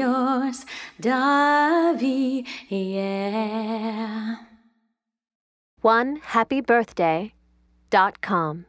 yours, Davy, yeah. One happy birthday dot com.